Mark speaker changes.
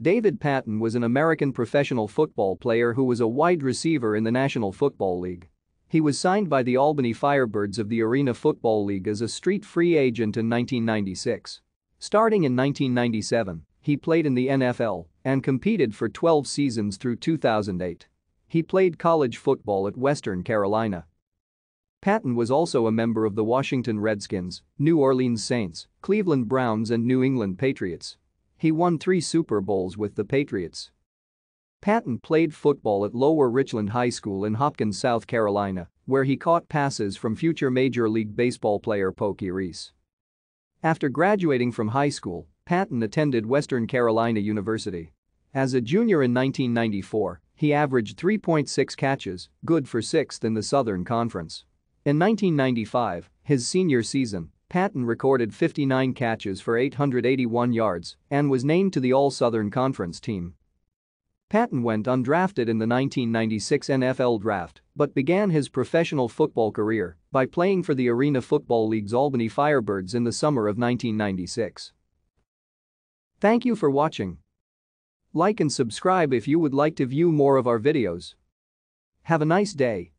Speaker 1: David Patten was an American professional football player who was a wide receiver in the National Football League. He was signed by the Albany Firebirds of the Arena Football League as a street free agent in 1996. Starting in 1997, he played in the NFL and competed for 12 seasons through 2008. He played college football at Western Carolina. Patten was also a member of the Washington Redskins, New Orleans Saints, Cleveland Browns and New England Patriots. He won three Super Bowls with the Patriots. Patten played football at Lower Richland High School in Hopkins, South Carolina, where he caught passes from future Major League Baseball player Pokey Reese. After graduating from high school, Patten attended Western Carolina University. As a junior in 1994, he averaged 3.6 catches, good for sixth in the Southern Conference. In 1995, his senior season, Patten recorded 59 catches for 881 yards and was named to the All-Southern Conference team. Patten went undrafted in the 1996 NFL Draft but began his professional football career by playing for the Arena Football League's Albany Firebirds in the summer of 1996. Thank you for watching. Like and subscribe if you would like to view more of our videos. Have a nice day.